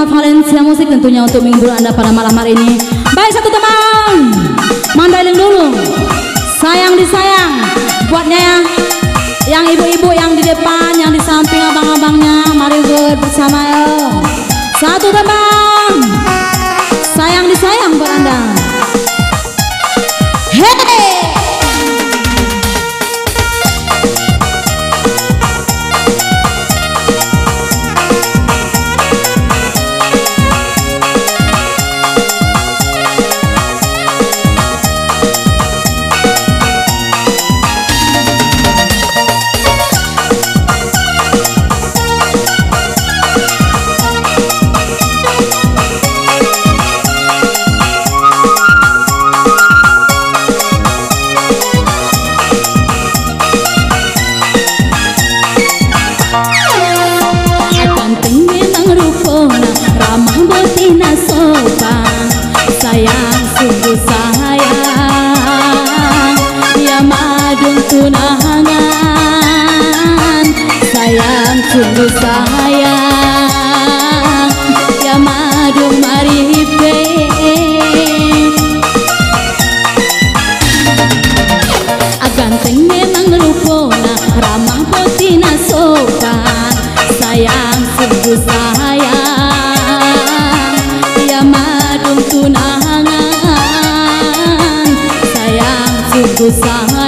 bersama Valencia Musik tentunya untuk menghibur Anda pada malam hari ini. Baik satu teman, mandailing dulu. Sayang disayang, buatnya ya. Yang ibu-ibu yang di depan, yang di samping abang-abangnya, mari bersama yo. Satu teman, sayang disayang buat Anda. Sungguh sayang ya madu maripe. Aganteng memang rupona ramah potina sopan sayang sungguh sayang ya madu tunangan. Sayang sungguh sayang